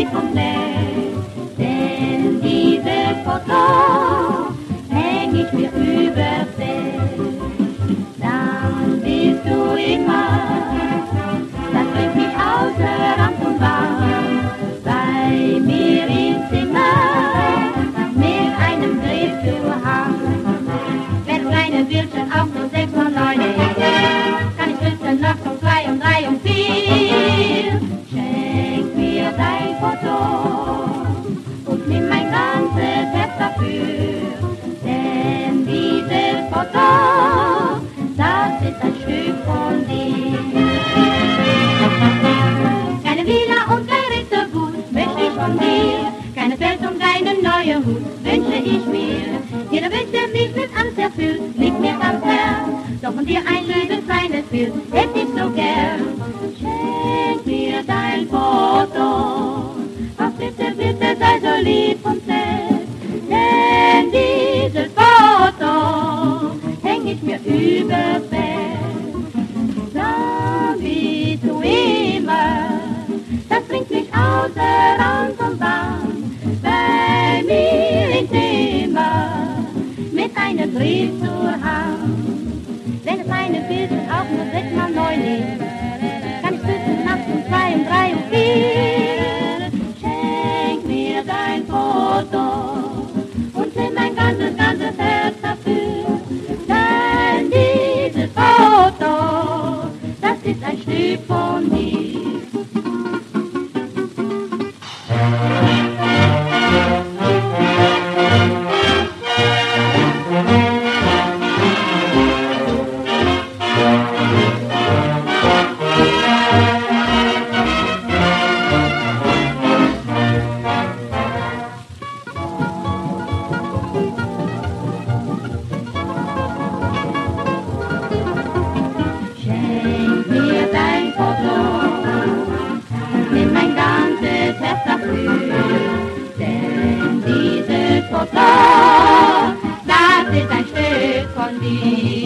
lieb komplett. Von dir. Keine Feld und keinen neuen Hut wünsche ich mir. Jeder Wunsch, der mich mit Angst erfüllt, liegt mir am Herz. Doch von dir ein liebes kleines Bild hätte ich so gern. Schenk mir dein Foto. Ach bitte, bitte sei so lieb und nett. Denn dieses Foto häng ich mir übers Bett. Brief zur Hand. Wenn es meine Bild auch nur sechsmal neun ist, kann ich zwischen nachts um zwei und drei und vier. Schenk mir dein Foto und nimm mein ganzes, ganzes Herz dafür. Denn dieses Foto, das ist ein Stück von mir. Foto, das ist ein Stück von dir.